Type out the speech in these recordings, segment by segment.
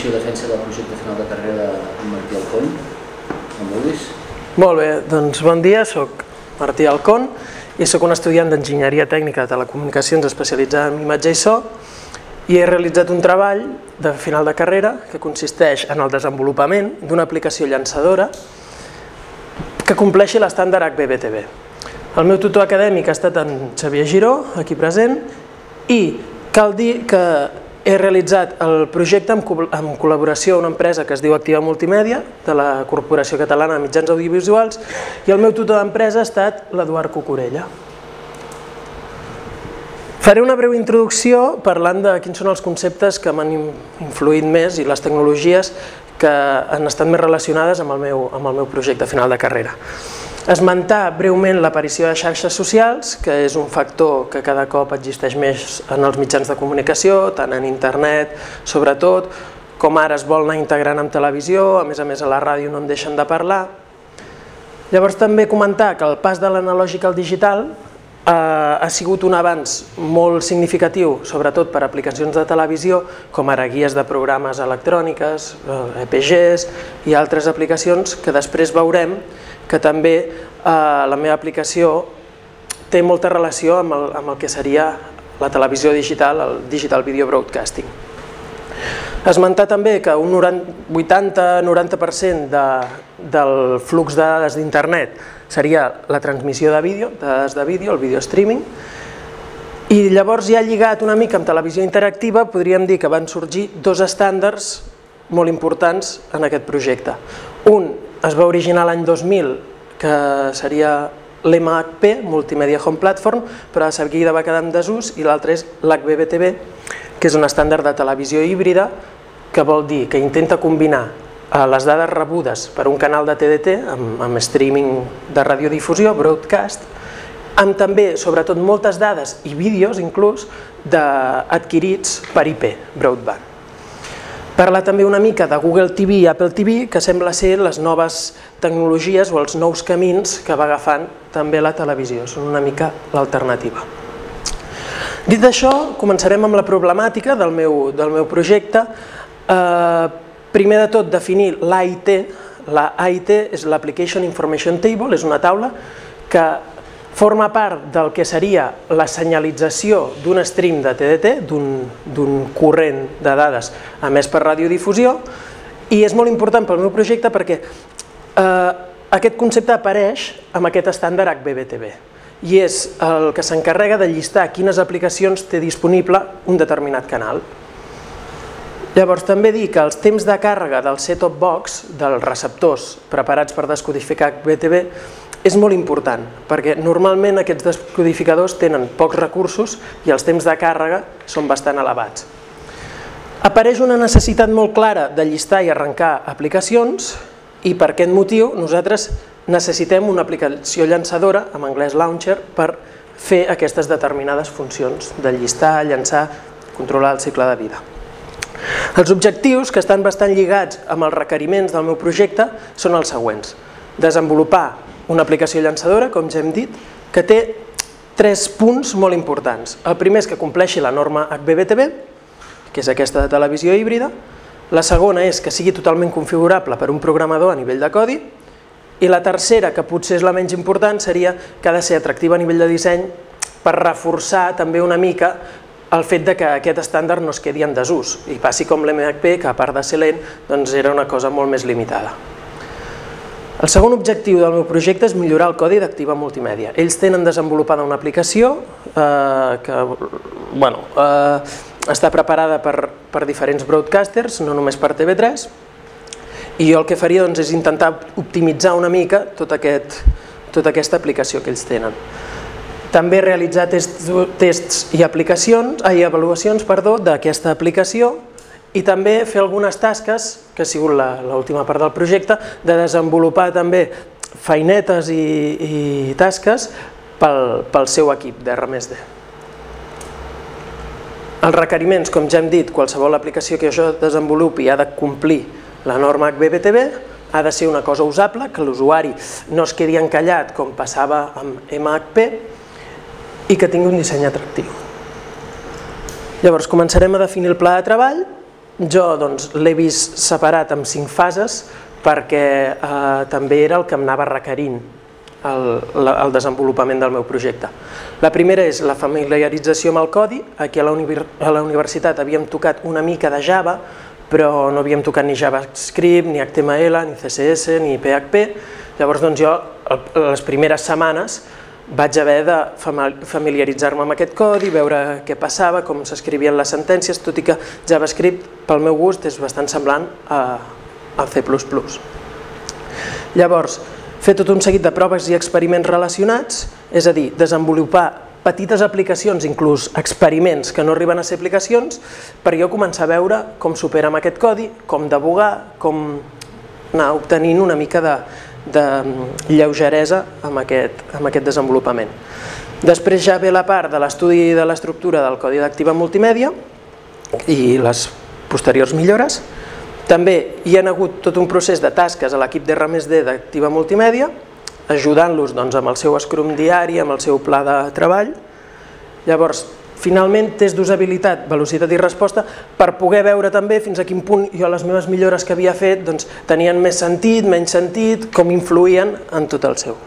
presentació i defensa del projecte final de carrera amb Martí Alcón. Com vulguis. Molt bé, doncs bon dia, sóc Martí Alcón i sóc un estudiant d'Enginyeria Tècnica de Telecomunicacions especialitzada en imatge i so i he realitzat un treball de final de carrera que consisteix en el desenvolupament d'una aplicació llançadora que compleixi l'estàndard HBBTV. El meu tutor acadèmic ha estat en Xavier Giró, aquí present, i cal dir que he realitzat el projecte en, col·laboració amb una empresa que es diu Activa Multimèdia, de la Corporació Catalana de Mitjans Audiovisuals, i el meu tutor d'empresa ha estat l'Eduard Cucurella. Faré una breu introducció parlant de quins són els conceptes que m'han influït més i les tecnologies que han estat més relacionades amb el meu, amb el meu projecte final de carrera. Esmentar breument l'aparició de xarxes socials, que és un factor que cada cop existeix més en els mitjans de comunicació, tant en internet, sobretot, com ara es vol anar integrant amb televisió, a més a més a la ràdio no en deixen de parlar. Llavors també comentar que el pas de l'analògic al digital eh, ha sigut un avanç molt significatiu, sobretot per aplicacions de televisió, com ara guies de programes electròniques, EPGs i altres aplicacions que després veurem que també eh, la meva aplicació té molta relació amb el, amb el que seria la televisió digital, el digital video broadcasting. Esmentar també que un 80-90% de, del flux de dades d'internet seria la transmissió de vídeo, de dades de vídeo, el video streaming, i llavors ja lligat una mica amb televisió interactiva podríem dir que van sorgir dos estàndards molt importants en aquest projecte. Un es va originar l'any 2000, que seria l'MHP, Multimedia Home Platform, però de seguida va quedar en desús, i l'altre és l'HBBTV, que és un estàndard de televisió híbrida, que vol dir que intenta combinar eh, les dades rebudes per un canal de TDT, amb, amb streaming de radiodifusió, broadcast, amb també, sobretot, moltes dades i vídeos, inclús, adquirits per IP, broadband. Parla també una mica de Google TV i Apple TV, que sembla ser les noves tecnologies o els nous camins que va agafant també la televisió, són una mica l'alternativa. Dit això, començarem amb la problemàtica del meu, del meu projecte. Eh, primer de tot, definir l'AIT. La és l'Application Information Table, és una taula que forma part del que seria la senyalització d'un stream de TDT, d'un corrent de dades emès per radiodifusió, i és molt important pel meu projecte perquè eh, aquest concepte apareix amb aquest estàndard HBBTV i és el que s'encarrega de llistar quines aplicacions té disponible un determinat canal. Llavors també dir que els temps de càrrega del set-top box, dels receptors preparats per descodificar HBTV, és molt important, perquè normalment aquests descodificadors tenen pocs recursos i els temps de càrrega són bastant elevats. Apareix una necessitat molt clara de llistar i arrencar aplicacions i per aquest motiu nosaltres necessitem una aplicació llançadora, en anglès launcher, per fer aquestes determinades funcions de llistar, llançar, controlar el cicle de vida. Els objectius, que estan bastant lligats amb els requeriments del meu projecte, són els següents. Desenvolupar una aplicació llançadora, com ja hem dit, que té tres punts molt importants. El primer és que compleixi la norma HBBTV, que és aquesta de televisió híbrida. La segona és que sigui totalment configurable per un programador a nivell de codi. I la tercera, que potser és la menys important, seria que ha de ser atractiva a nivell de disseny per reforçar també una mica el fet de que aquest estàndard no es quedi en desús i passi com l'MHP, que a part de ser lent, doncs era una cosa molt més limitada. El segon objectiu del meu projecte és millorar el codi d'Activa Multimèdia. Ells tenen desenvolupada una aplicació eh, que bueno, eh, està preparada per, per diferents broadcasters, no només per TV3, i jo el que faria doncs, és intentar optimitzar una mica tot aquest, tota aquesta aplicació que ells tenen. També realitzar tests, tests i aplicacions, i avaluacions d'aquesta aplicació i també fer algunes tasques, que ha sigut l'última part del projecte, de desenvolupar també feinetes i, i tasques pel, pel seu equip d'R+D. Els requeriments, com ja hem dit, qualsevol aplicació que jo desenvolupi ha de complir la norma HBBTV, ha de ser una cosa usable, que l'usuari no es quedi encallat com passava amb MHP i que tingui un disseny atractiu. Llavors començarem a definir el pla de treball jo doncs, l'he vist separat en cinc fases perquè eh, també era el que em anava requerint el, el desenvolupament del meu projecte. La primera és la familiarització amb el codi. Aquí a la, a la universitat havíem tocat una mica de Java, però no havíem tocat ni JavaScript, ni HTML, ni CSS, ni PHP. Llavors doncs, jo les primeres setmanes vaig haver de familiaritzar-me amb aquest codi, veure què passava, com s'escrivien les sentències, tot i que JavaScript, pel meu gust, és bastant semblant a, a C++. Llavors, fer tot un seguit de proves i experiments relacionats, és a dir, desenvolupar petites aplicacions, inclús experiments que no arriben a ser aplicacions, per jo començar a veure com supera amb aquest codi, com debugar, com anar obtenint una mica de, de lleugeresa amb aquest, amb aquest desenvolupament. Després ja ve la part de l'estudi de l'estructura del codi d'activa multimèdia i les posteriors millores, també hi ha hagut tot un procés de tasques a l'equip d'R+D d'Activa Multimèdia, ajudant-los doncs, amb el seu Scrum diari, amb el seu pla de treball. Llavors, finalment, test d'usabilitat, velocitat i resposta, per poder veure també fins a quin punt jo les meves millores que havia fet doncs, tenien més sentit, menys sentit, com influïen en tot el seu.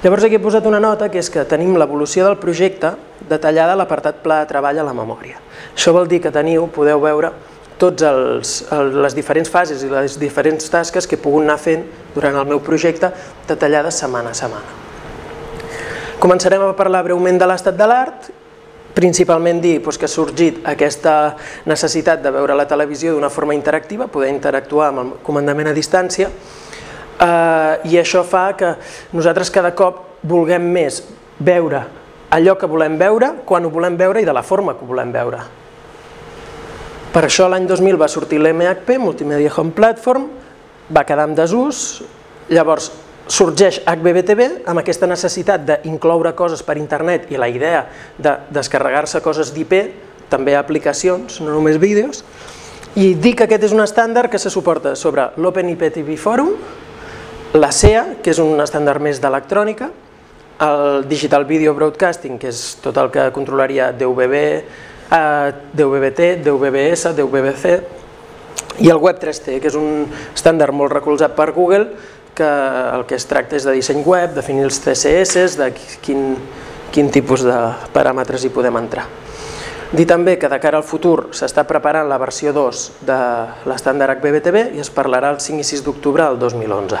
Llavors aquí he posat una nota que és que tenim l'evolució del projecte detallada a l'apartat pla de treball a la memòria. Això vol dir que teniu, podeu veure tots els, les diferents fases i les diferents tasques que he pogut anar fent durant el meu projecte detallades setmana a setmana. Començarem a parlar breument de l'estat de l'art, principalment dir doncs, que ha sorgit aquesta necessitat de veure la televisió d'una forma interactiva, poder interactuar amb el comandament a distància, eh, i això fa que nosaltres cada cop vulguem més veure allò que volem veure, quan ho volem veure i de la forma que ho volem veure. Per això l'any 2000 va sortir l'MHP, Multimedia Home Platform, va quedar en desús, llavors sorgeix HBBTV amb aquesta necessitat d'incloure coses per internet i la idea de descarregar-se coses d'IP, també aplicacions, no només vídeos, i dic que aquest és un estàndard que se suporta sobre l'OpenIP TV Forum, la SEA, que és un estàndard més d'electrònica, el Digital Video Broadcasting, que és tot el que controlaria DVB, DVB-T, DVB-S, DVB-C i el Web3T, que és un estàndard molt recolzat per Google, que el que es tracta és de disseny web, definir els CSS, de quin, quin tipus de paràmetres hi podem entrar. Dir també que de cara al futur s'està preparant la versió 2 de l'estàndard HBBTV i es parlarà el 5 i 6 d'octubre del 2011.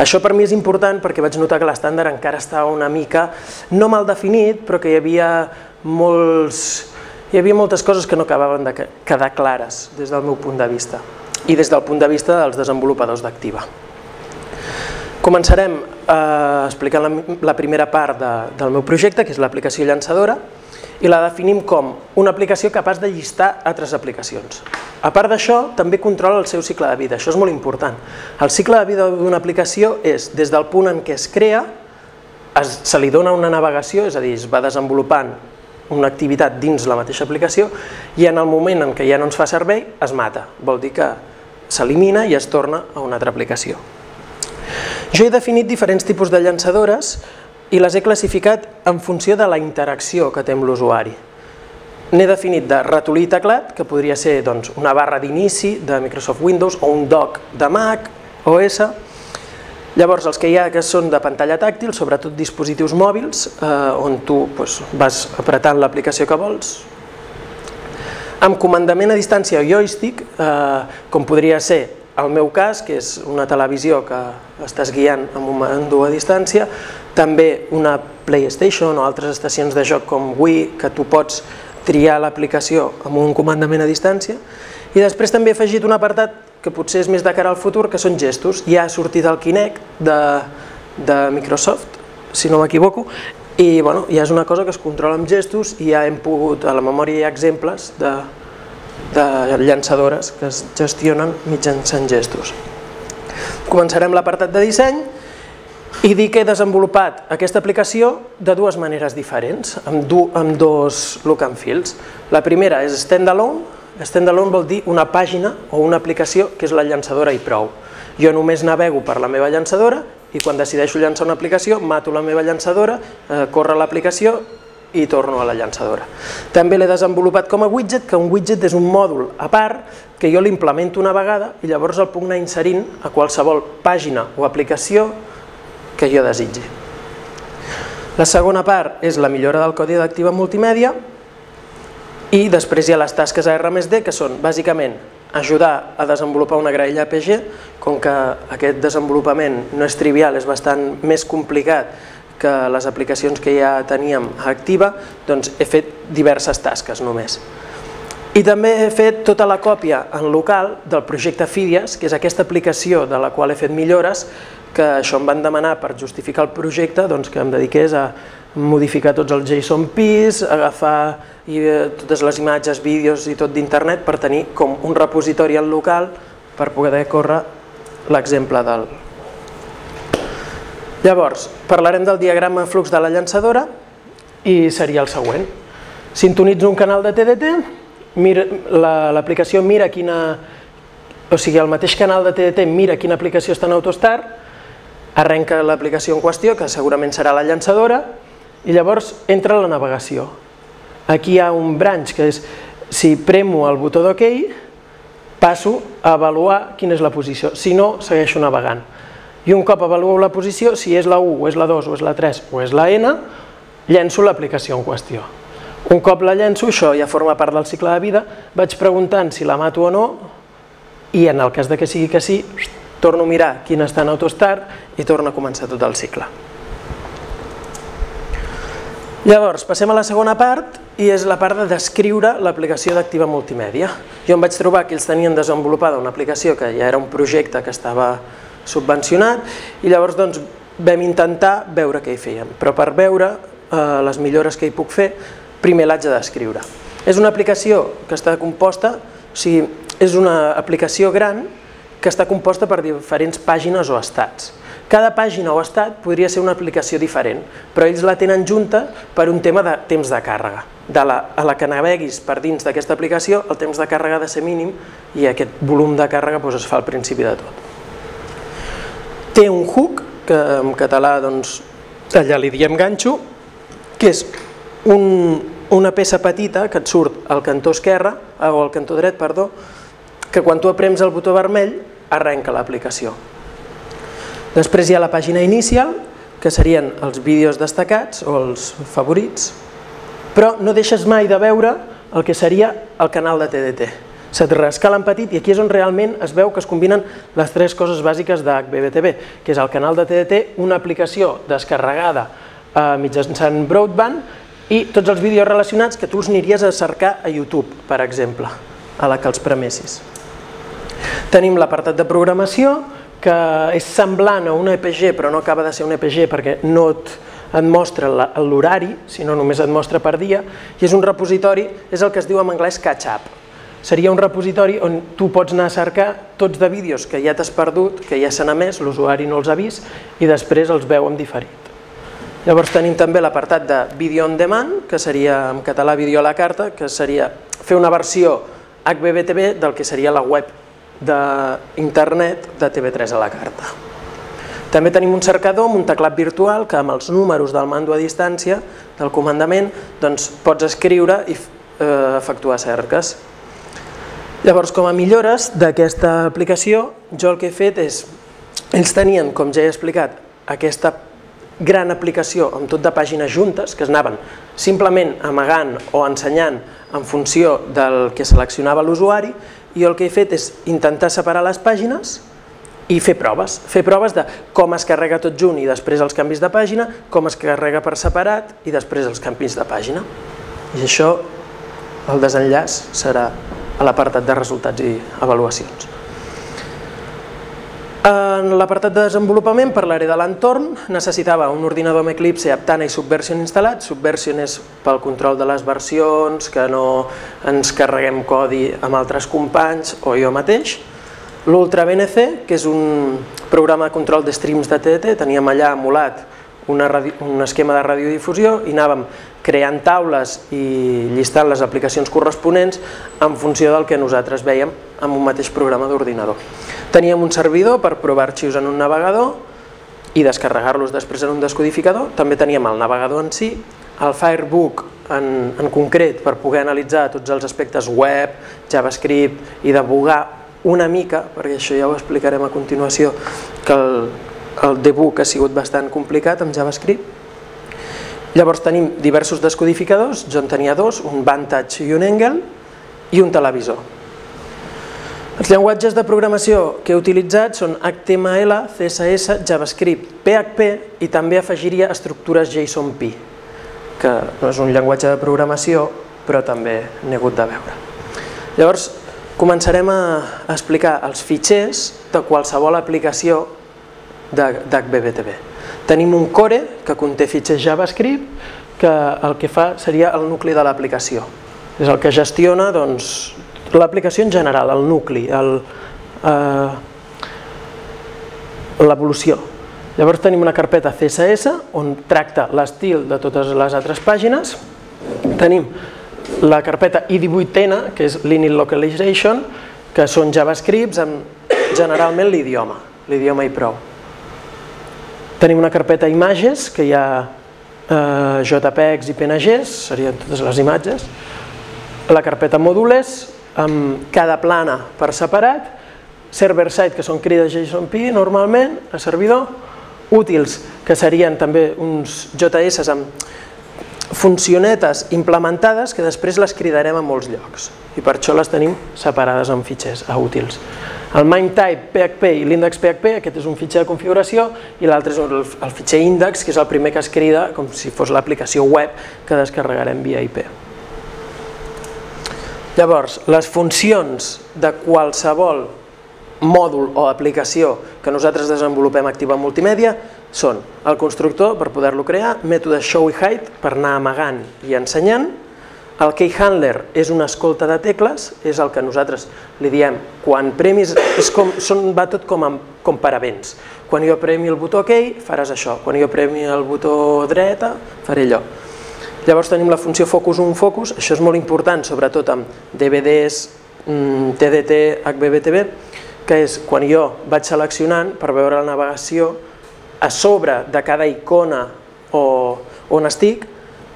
Això per mi és important perquè vaig notar que l'estàndard encara estava una mica, no mal definit, però que hi havia molts hi havia moltes coses que no acabaven de quedar clares des del meu punt de vista i des del punt de vista dels desenvolupadors d'Activa. Començarem eh, explicant la, la primera part de, del meu projecte, que és l'aplicació llançadora, i la definim com una aplicació capaç de llistar altres aplicacions. A part d'això, també controla el seu cicle de vida, això és molt important. El cicle de vida d'una aplicació és des del punt en què es crea, es, se li dona una navegació, és a dir, es va desenvolupant una activitat dins la mateixa aplicació i en el moment en què ja no ens fa servei es mata, vol dir que s'elimina i es torna a una altra aplicació. Jo he definit diferents tipus de llançadores i les he classificat en funció de la interacció que té amb l'usuari. N'he definit de ratolí teclat, que podria ser doncs, una barra d'inici de Microsoft Windows o un dock de Mac OS, Llavors, els que hi ha que són de pantalla tàctil, sobretot dispositius mòbils, eh, on tu doncs, vas apretant l'aplicació que vols. Amb comandament a distància o joystick, eh, com podria ser el meu cas, que és una televisió que estàs guiant amb un mando a distància, també una PlayStation o altres estacions de joc com Wii, que tu pots triar l'aplicació amb un comandament a distància, i després també he afegit un apartat que potser és més de cara al futur, que són gestos. Ja ha sortit el Kinect de, de Microsoft, si no m'equivoco, i bueno, ja és una cosa que es controla amb gestos i ja hem pogut, a la memòria hi ha exemples de, de llançadores que es gestionen mitjançant gestos. Començarem l'apartat de disseny i dir que he desenvolupat aquesta aplicació de dues maneres diferents, amb, du, amb dos look and feels. La primera és standalone, Standalone vol dir una pàgina o una aplicació que és la llançadora i prou. Jo només navego per la meva llançadora i quan decideixo llançar una aplicació mato la meva llançadora, eh, corre l'aplicació i torno a la llançadora. També l'he desenvolupat com a widget, que un widget és un mòdul a part que jo l'implemento una vegada i llavors el puc anar inserint a qualsevol pàgina o aplicació que jo desitgi. La segona part és la millora del codi d'activa multimèdia i després hi ha les tasques a R+D que són bàsicament ajudar a desenvolupar una graella APG, com que aquest desenvolupament no és trivial, és bastant més complicat que les aplicacions que ja teníem activa, doncs he fet diverses tasques només. I també he fet tota la còpia en local del projecte Fidias, que és aquesta aplicació de la qual he fet millores, que això em van demanar per justificar el projecte doncs, que em dediqués a modificar tots els JSON PIS, agafar i, eh, totes les imatges, vídeos i tot d'internet per tenir com un repositori en local per poder córrer l'exemple del... Llavors, parlarem del diagrama flux de la llançadora i seria el següent. Sintonitzo un canal de TDT, l'aplicació la, mira quina... O sigui, el mateix canal de TDT mira quina aplicació està en Autostar, arrenca l'aplicació en qüestió, que segurament serà la llançadora, i llavors entra la navegació. Aquí hi ha un branch que és, si premo el botó d'OK, passo a avaluar quina és la posició, si no, segueixo navegant. I un cop avaluo la posició, si és la 1, o és la 2, o és la 3, o és la N, llenço l'aplicació en qüestió. Un cop la llenço, això ja forma part del cicle de vida, vaig preguntant si la mato o no, i en el cas de que sigui que sí, torno a mirar quina està en autostart i torno a començar tot el cicle. Llavors, passem a la segona part i és la part de descriure l'aplicació d'Activa Multimèdia. Jo em vaig trobar que ells tenien desenvolupada una aplicació que ja era un projecte que estava subvencionat i llavors doncs, vam intentar veure què hi fèiem, però per veure eh, les millores que hi puc fer, primer l'haig de descriure. És una aplicació que està composta, o sigui, és una aplicació gran que està composta per diferents pàgines o estats. Cada pàgina o estat podria ser una aplicació diferent, però ells la tenen junta per un tema de temps de càrrega. De la, a la que naveguis per dins d'aquesta aplicació, el temps de càrrega ha de ser mínim i aquest volum de càrrega doncs, es fa al principi de tot. Té un hook, que en català doncs, allà li diem ganxo, que és un, una peça petita que et surt al cantó esquerre, o al cantó dret, perdó, que quan tu aprems el botó vermell arrenca l'aplicació. Després hi ha la pàgina inicial, que serien els vídeos destacats o els favorits, però no deixes mai de veure el que seria el canal de TDT. Se't rescala en petit i aquí és on realment es veu que es combinen les tres coses bàsiques d'HBBTV, que és el canal de TDT, una aplicació descarregada eh, mitjançant broadband i tots els vídeos relacionats que tu els aniries a cercar a YouTube, per exemple, a la que els premessis. Tenim l'apartat de programació, que és semblant a una EPG però no acaba de ser una EPG perquè no et, et mostra l'horari, sinó només et mostra per dia, i és un repositori, és el que es diu en anglès catch-up. Seria un repositori on tu pots anar a cercar tots de vídeos que ja t'has perdut, que ja s'han emès, l'usuari no els ha vist, i després els veu en diferit. Llavors tenim també l'apartat de Video on Demand, que seria en català vídeo a la carta, que seria fer una versió HBBTV del que seria la web d'internet de TV3 a la carta. També tenim un cercador amb un teclat virtual que amb els números del mando a distància del comandament doncs, pots escriure i eh, efectuar cerques. Llavors, com a millores d'aquesta aplicació, jo el que he fet és, ells tenien, com ja he explicat, aquesta gran aplicació amb tot de pàgines juntes que es anaven simplement amagant o ensenyant en funció del que seleccionava l'usuari i el que he fet és intentar separar les pàgines i fer proves, fer proves de com es carrega tot junt i després els canvis de pàgina, com es carrega per separat i després els canvis de pàgina. I això, el desenllaç, serà a l'apartat de resultats i avaluacions. En l'apartat de desenvolupament parlaré de l'entorn, necessitava un ordinador amb Eclipse, Aptana i Subversion instal·lat. Subversion és pel control de les versions, que no ens carreguem codi amb altres companys o jo mateix. L'Ultra BNC, que és un programa de control de streams de TDT, teníem allà emulat una un esquema de radiodifusió i anàvem creant taules i llistant les aplicacions corresponents en funció del que nosaltres veiem amb un mateix programa d'ordinador. Teníem un servidor per provar arxius en un navegador i descarregar-los després en un descodificador. També teníem el navegador en si, el Firebook en, en concret per poder analitzar tots els aspectes web, JavaScript i debugar una mica, perquè això ja ho explicarem a continuació, que el, el debug ha sigut bastant complicat amb JavaScript. Llavors tenim diversos descodificadors, jo en tenia dos, un Vantage i un Engel, i un televisor. Els llenguatges de programació que he utilitzat són HTML, CSS, JavaScript, PHP i també afegiria estructures JSON-P, que no és un llenguatge de programació, però també n'he hagut de veure. Llavors, començarem a explicar els fitxers de qualsevol aplicació d'HBBTV. Tenim un core que conté fitxers JavaScript que el que fa seria el nucli de l'aplicació. És el que gestiona doncs, l'aplicació en general, el nucli, eh, l'evolució. Llavors tenim una carpeta CSS on tracta l'estil de totes les altres pàgines. Tenim la carpeta i18n, que és l'init localization, que són JavaScripts amb generalment l'idioma, l'idioma i prou. Tenim una carpeta imatges, que hi ha eh, JPEGs i PNGs, serien totes les imatges. La carpeta mòdules, amb cada plana per separat, server-side, que són crides JSON-P normalment, a servidor, útils, que serien també uns JS amb funcionetes implementades que després les cridarem a molts llocs i per això les tenim separades en fitxers a útils. El main type PHP i l'índex PHP, aquest és un fitxer de configuració i l'altre és el, el fitxer index, que és el primer que es crida com si fos l'aplicació web que descarregarem via IP. Llavors, les funcions de qualsevol mòdul o aplicació que nosaltres desenvolupem activa multimèdia són el constructor per poder-lo crear, mètode show i hide per anar amagant i ensenyant, el key handler és una escolta de tecles, és el que nosaltres li diem quan premis, és com, són, va tot com, amb, com paravents. Quan jo premi el botó OK faràs això, quan jo premi el botó dreta faré allò. Llavors tenim la funció focus un focus, això és molt important, sobretot amb DVDs, TDT, HBBTV, que és quan jo vaig seleccionant per veure la navegació a sobre de cada icona o on estic,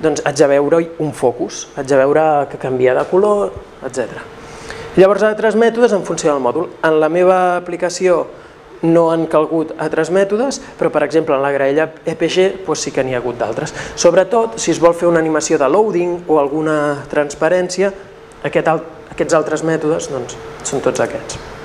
doncs haig de veure un focus, haig de veure que canvia de color, etc. Llavors altres mètodes en funció del mòdul. En la meva aplicació no han calgut altres mètodes, però per exemple en la graella EPG doncs sí que n'hi ha hagut d'altres. Sobretot si es vol fer una animació de loading o alguna transparència, aquest, aquests altres mètodes doncs, són tots aquests.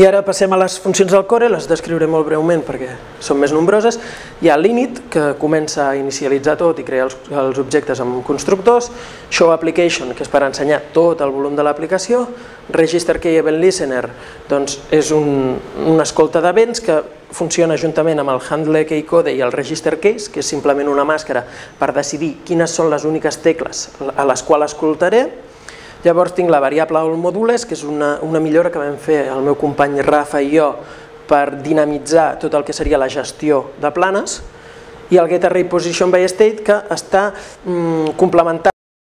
I ara passem a les funcions del core, les descriuré molt breument perquè són més nombroses. Hi ha l'init, que comença a inicialitzar tot i crear els, els objectes amb constructors, show application, que és per ensenyar tot el volum de l'aplicació, register key event listener, doncs és un, una escolta d'events que funciona juntament amb el handle key code i el register case, que és simplement una màscara per decidir quines són les úniques tecles a les quals escoltaré, Llavors tinc la variable all modules, que és una, una millora que vam fer el meu company Rafa i jo per dinamitzar tot el que seria la gestió de planes, i el get que està mm, complementat